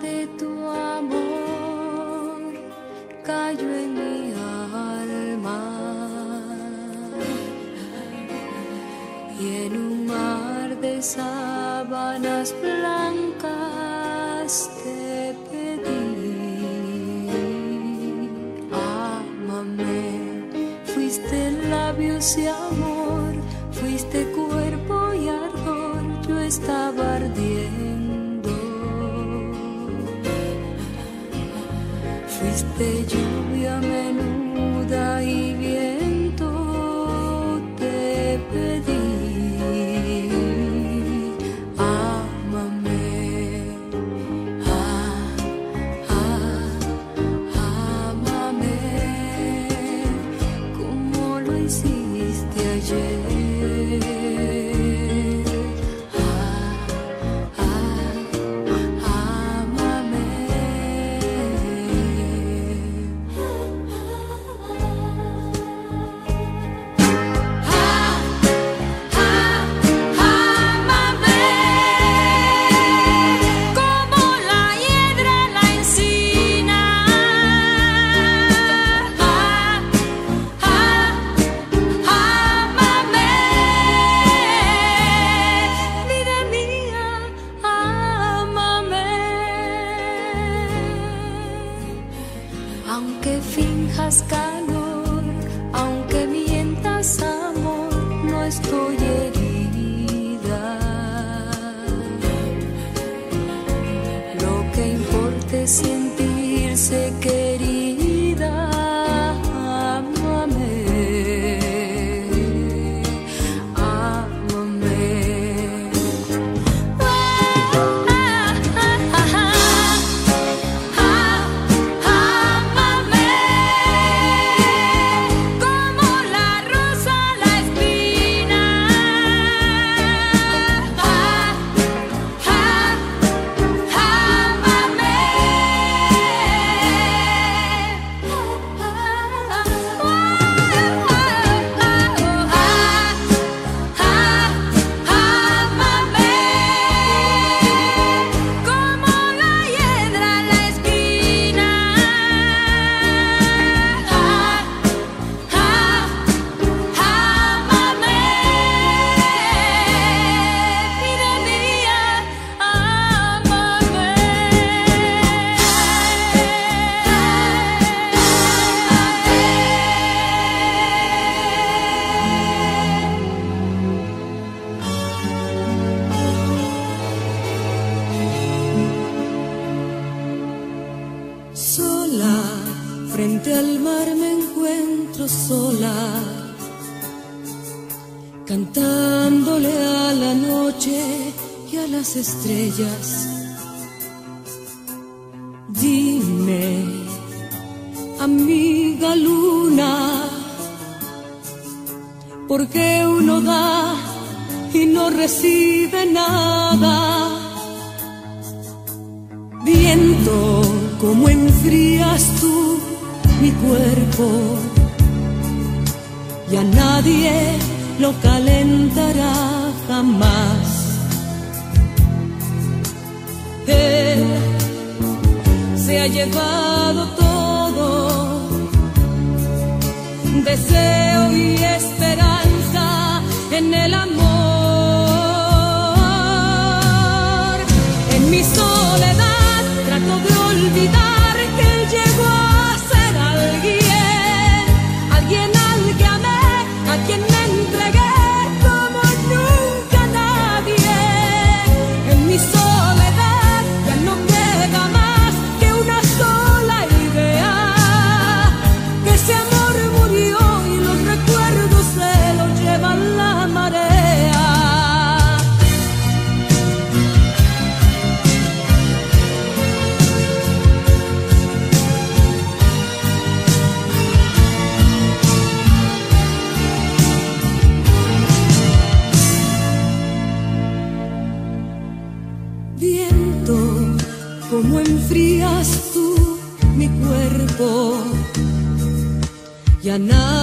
de tu amor cayó en mi alma y en un mar de sábanas blancas te pedí, amame, fuiste labios y amor. Yes. mi soledad, trato de olvidar que él llegó na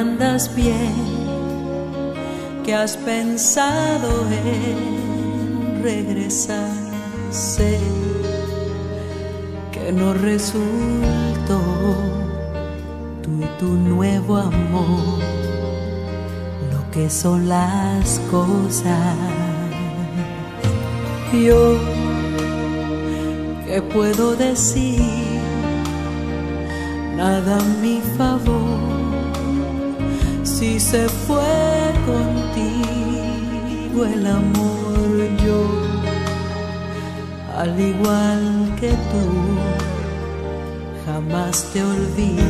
andas bien, que has pensado en regresar. Sé que no resultó tú y tu nuevo amor lo que son las cosas. Yo, ¿qué puedo decir? Nada a mi favor. Si se fue contigo el amor, yo, al igual que tú, jamás te olvidé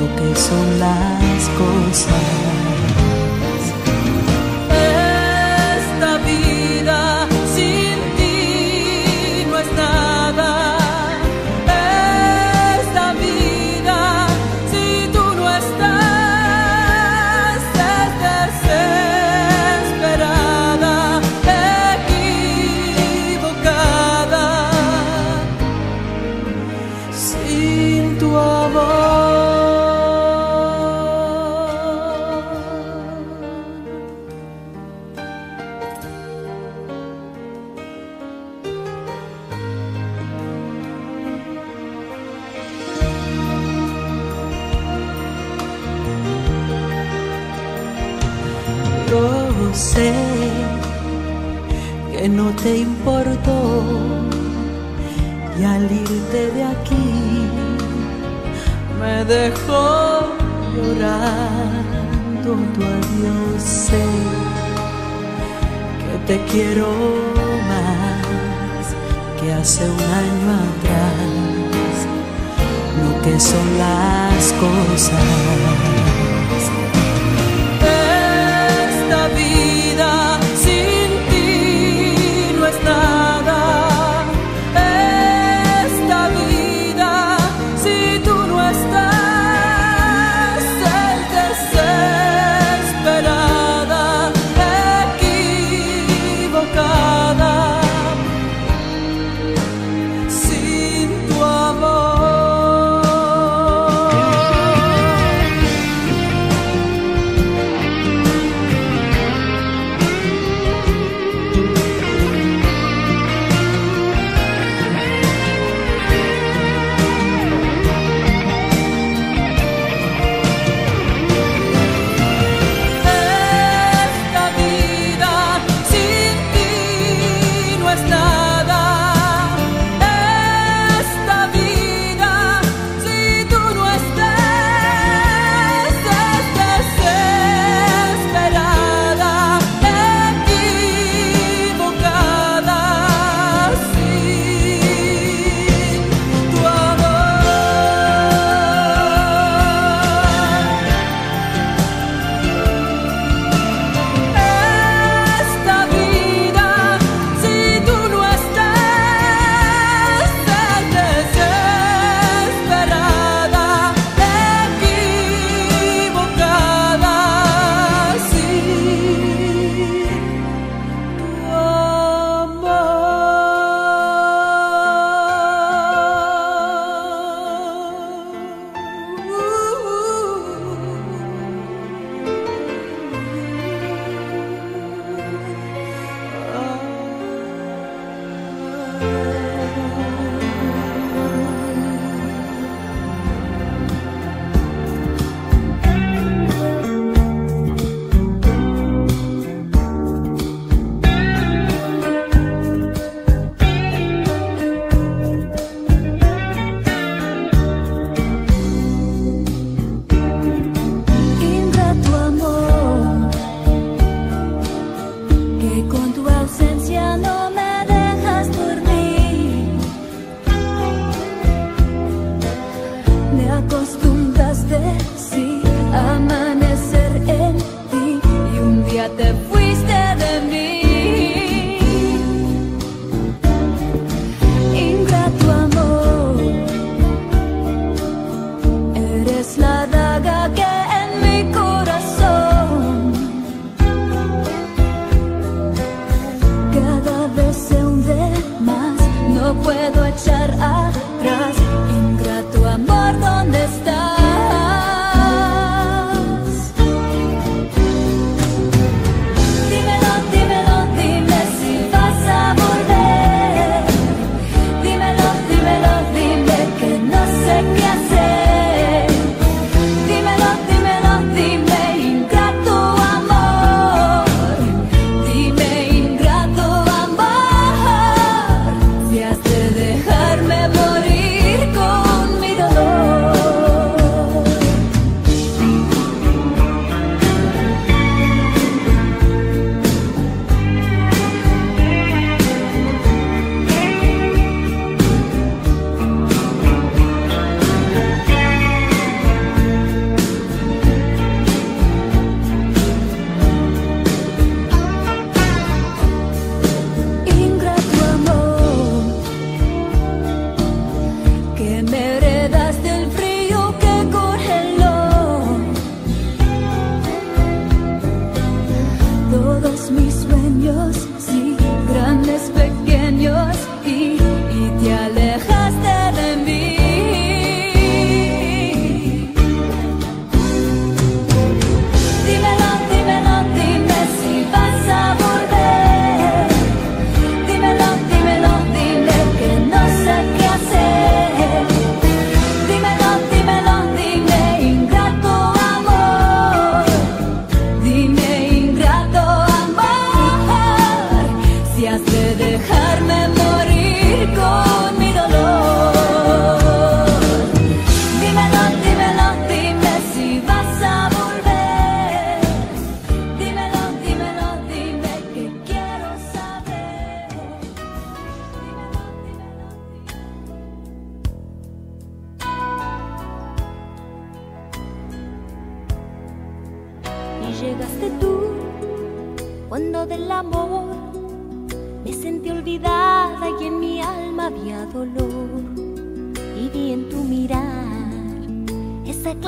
lo que son las cosas. Me dejó llorando tu adiós. Sé que te quiero más que hace un año atrás, lo que son las cosas.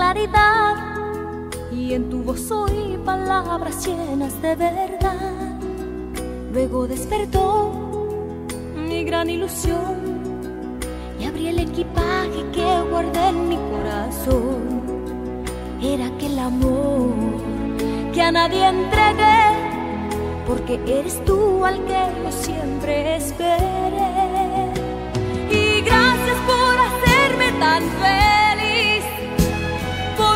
Claridad y en tu voz oí palabras llenas de verdad. Luego despertó mi gran ilusión y abrí el equipaje que guardé en mi corazón. Era aquel amor que a nadie entregué, porque eres tú al que yo siempre esperé. Y gracias por hacerme tan feliz,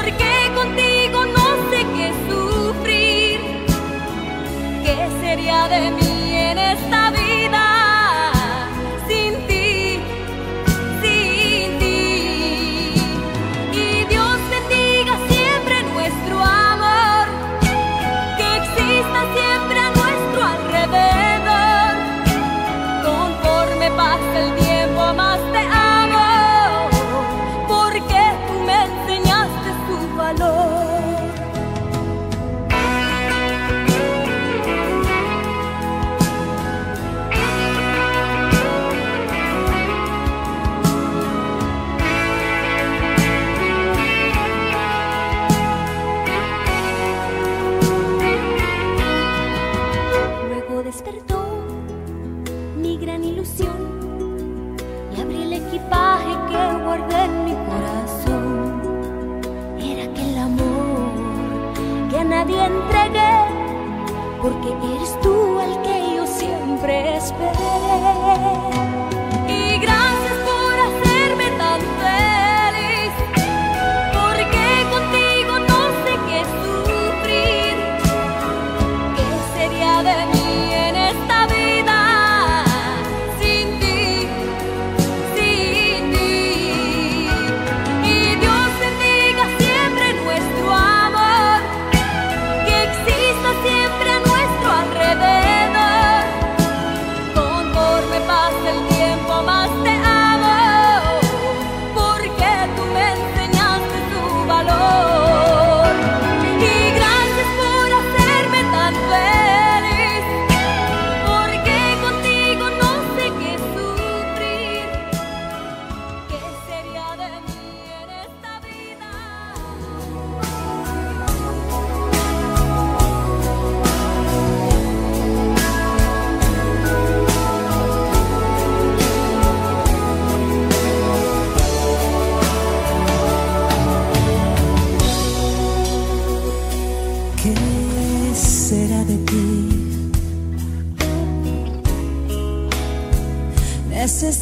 porque contigo no sé qué sufrir. ¿Qué sería de mí mi gran ilusión y abrí el equipaje que guardé en mi corazón. Era aquel amor que a nadie entregué, porque eres tú al que yo siempre esperé.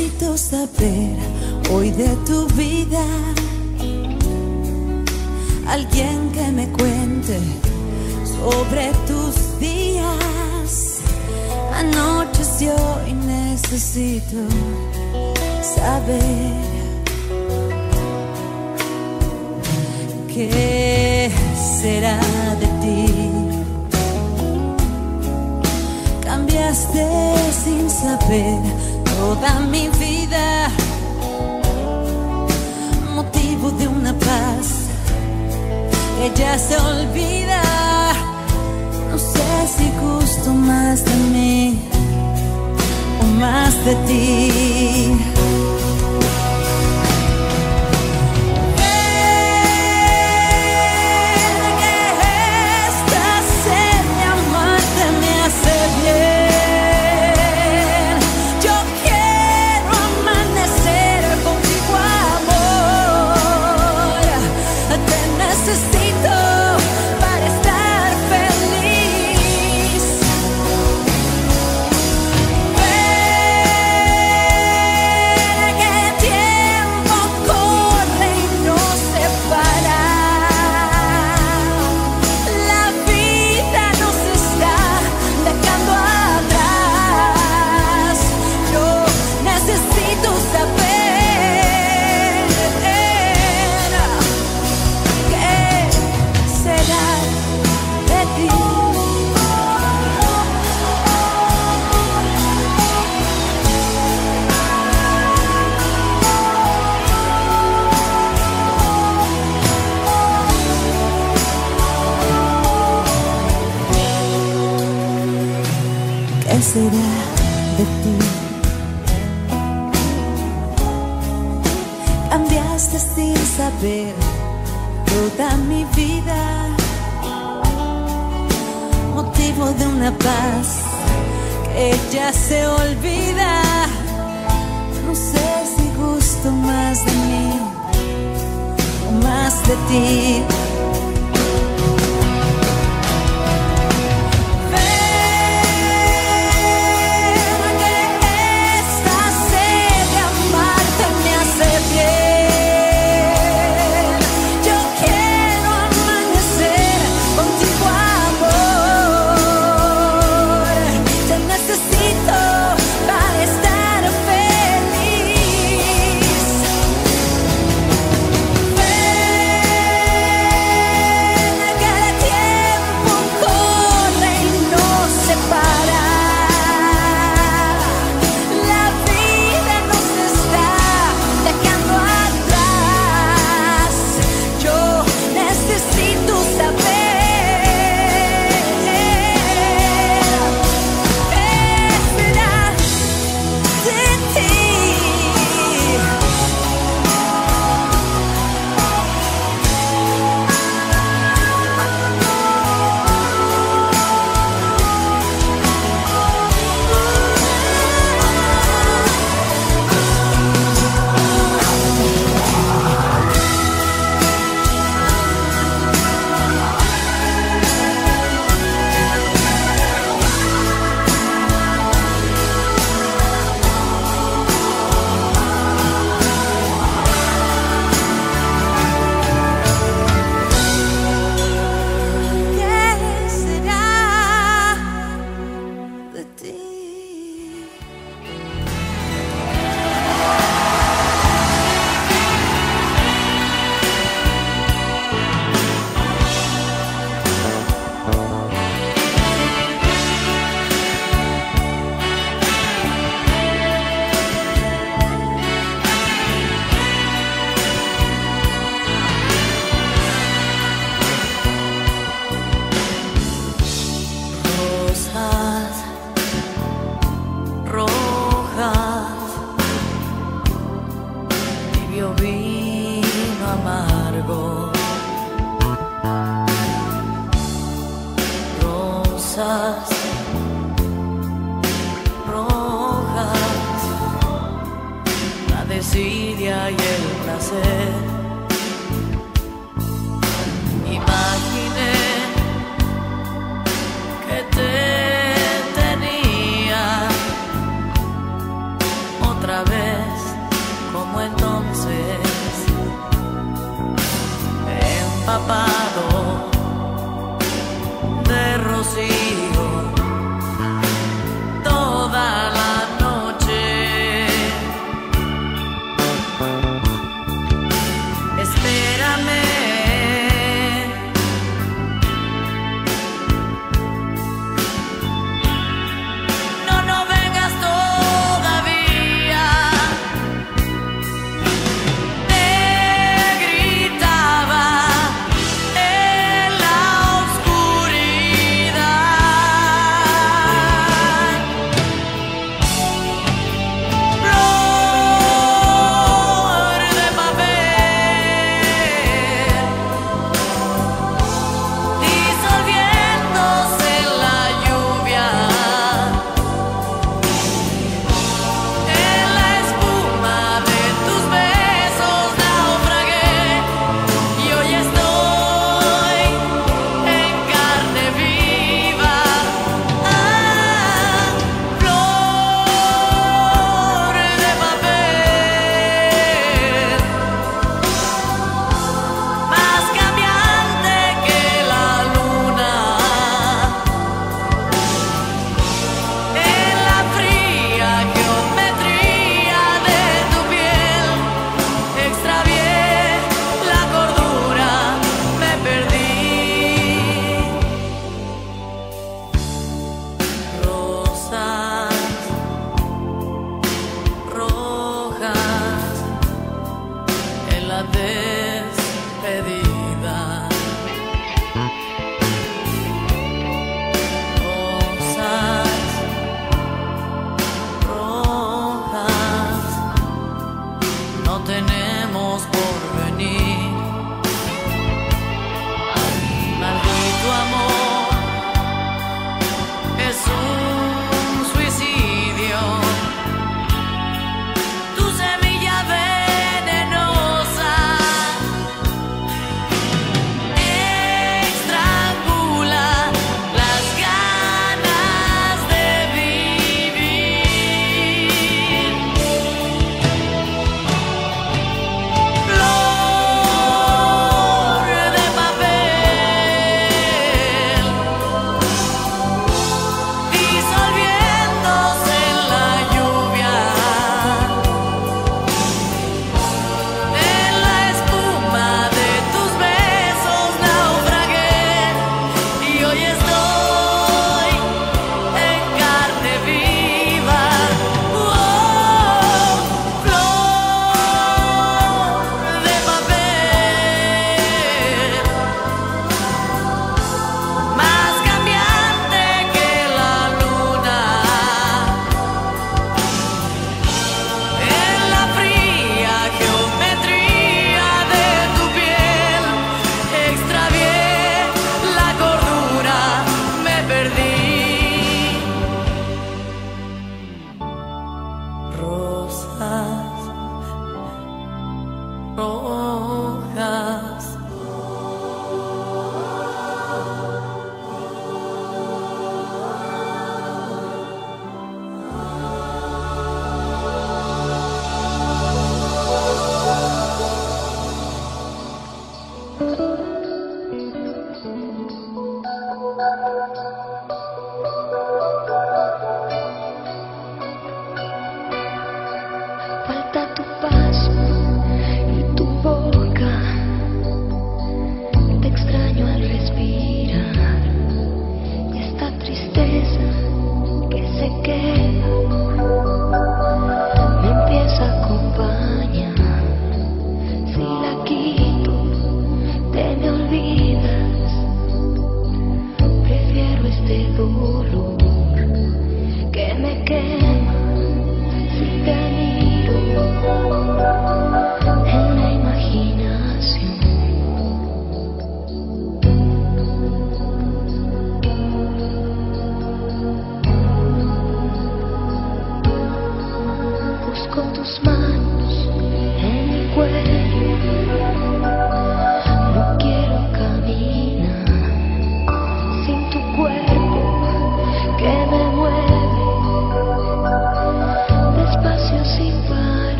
Necesito saber hoy de tu vida. Alguien que me cuente sobre tus días. Anocheció y necesito saber. ¿Qué será de ti? Cambiaste sin saber toda mi vida, motivo de una paz que ya se olvida. No sé si gusto más de mí o más de ti.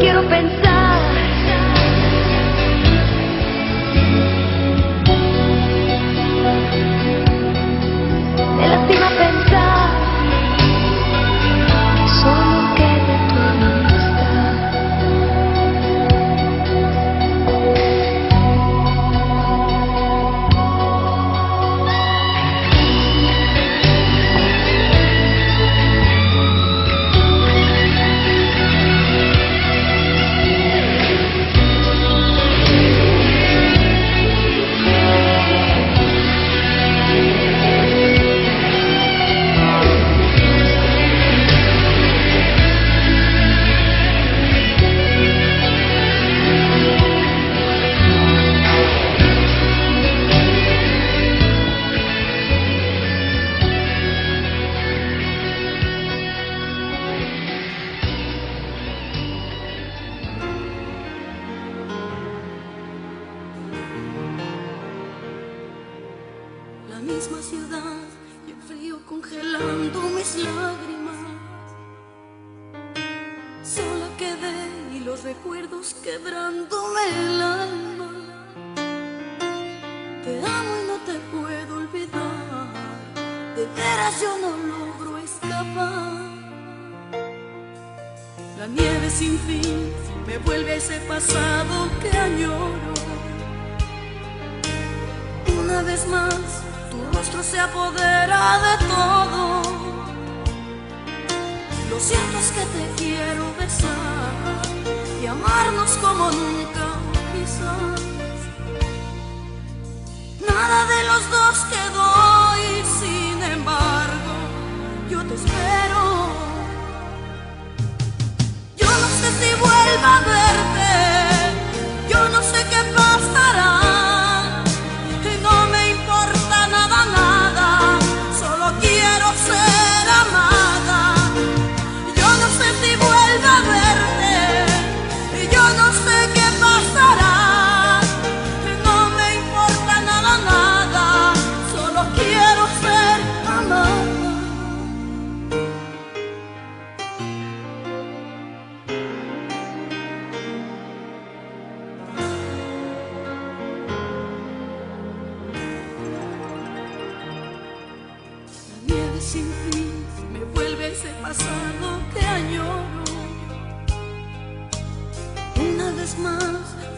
quiero pensar. De veras yo no logro escapar. La nieve sin fin me vuelve ese pasado que añoro. Una vez más, tu rostro se apodera de todo. Lo cierto es que te quiero besar y amarnos como nunca, quizás. Nada de los dos quedó y sin embargo, yo te espero. Yo no sé si vuelva a verte, yo no sé qué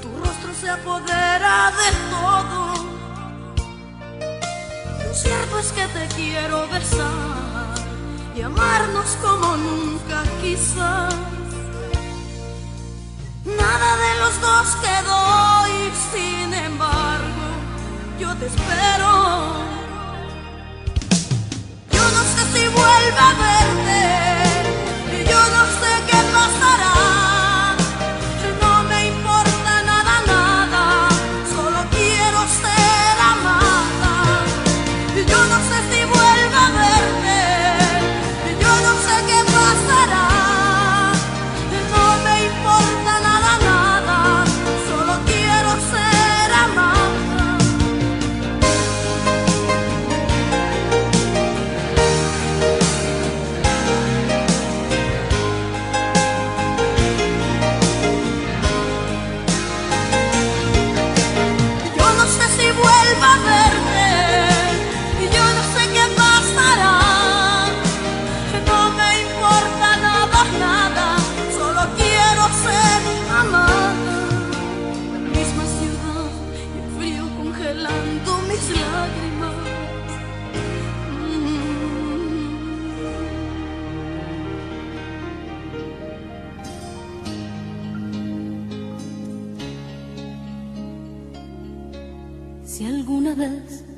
tu rostro se apodera de todo. Lo cierto es que te quiero besar y amarnos como nunca quizás. Nada de los dos quedó y sin embargo yo te espero. Yo no sé si vuelva a verte Si alguna vez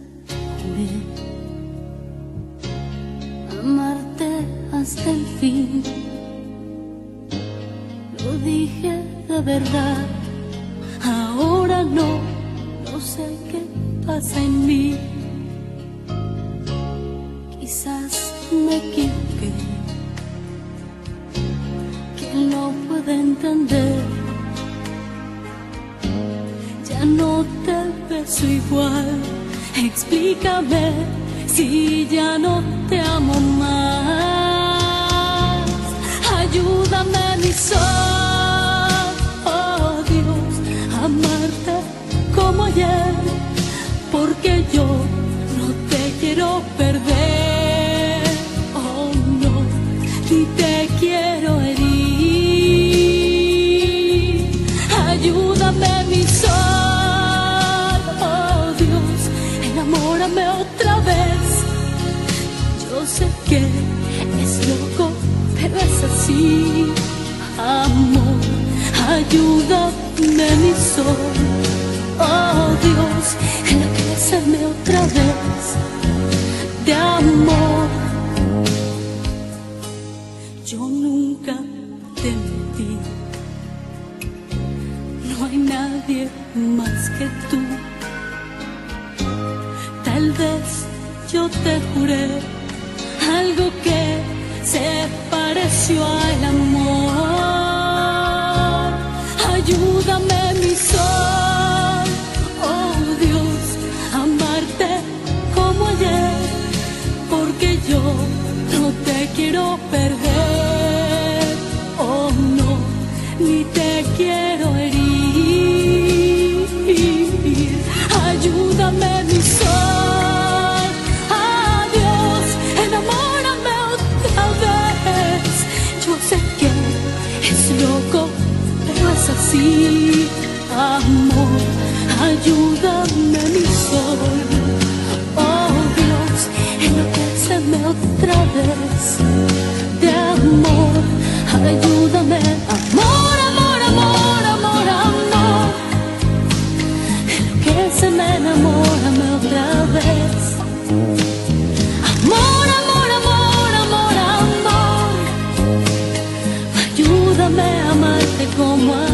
Dios, enloquecerme otra vez de amor. Yo nunca te mentí. No hay nadie más que tú. Tal vez yo te juré algo que se pareció al amor. Ayúdame, perder, oh no, ni te quiero herir. Ayúdame, mi sol, adiós, enamórame otra vez. Yo sé que es loco, pero es así, amor. Ayúdame, mi sol, oh Dios, enloqueceme otra vez amor, ayúdame, amor, amor, amor, amor, amor. Que se me enamórame otra vez. Amor, amor, amor, amor, amor. Ayúdame a amarte como a